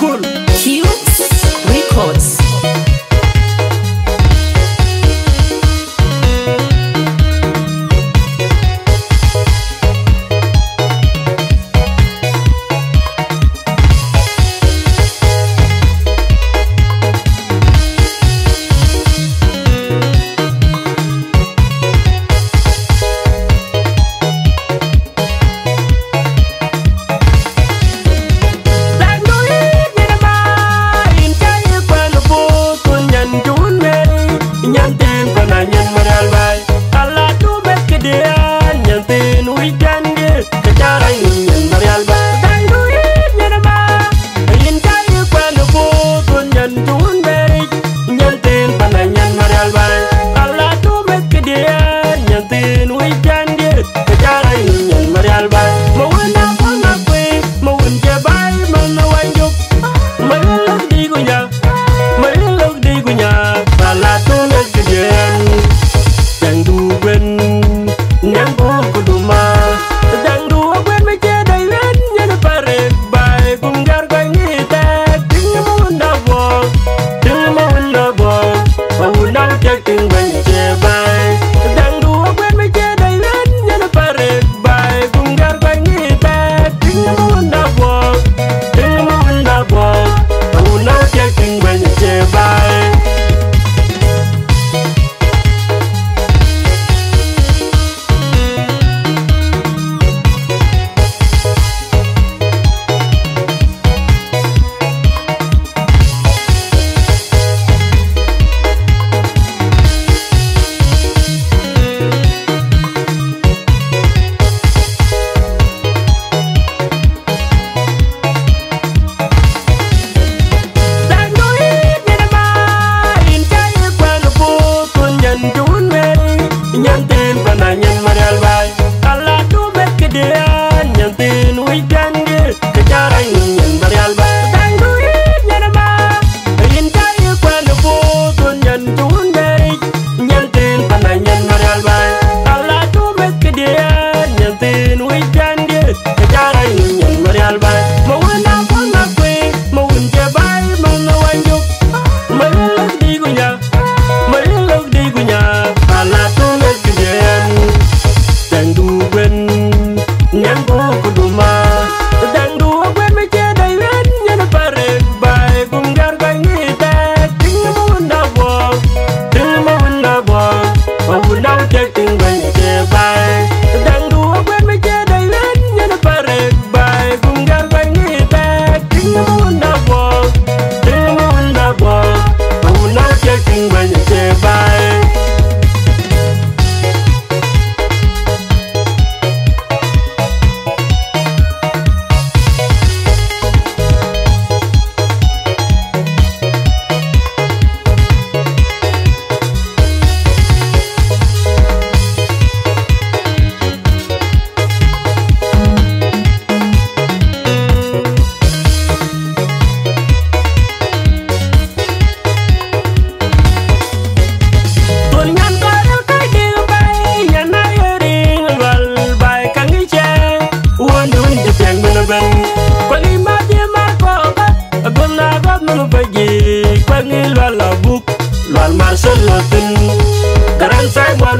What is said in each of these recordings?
cool.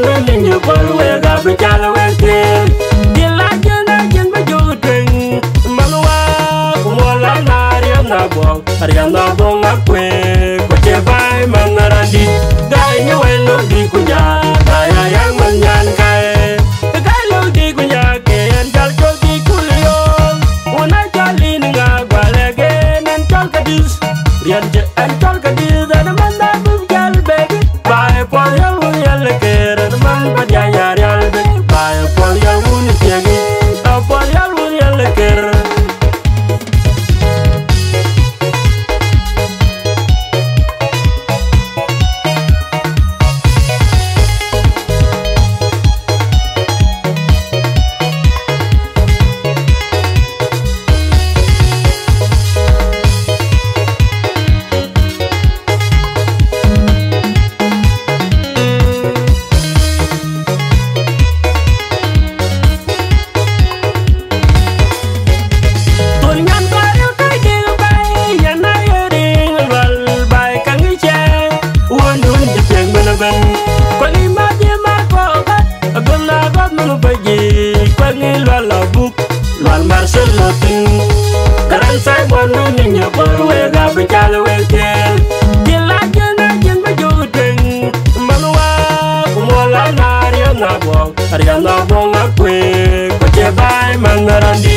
Sai mon we ni nyu bol we ga bi jala we ke din la jena jen ba jo ten malwa ku mo la na riam na bo riam na bo nga kwe ko che bai man ra đi, dai như we lo đi ku nya dai ya yang man nyan kai dai lo di ku nya ke en jal đi di ku una jali nga gwale ge nan chal ka dis rian đi an chal ka dis da đi I bwong, ariga na bwong na kwe, man.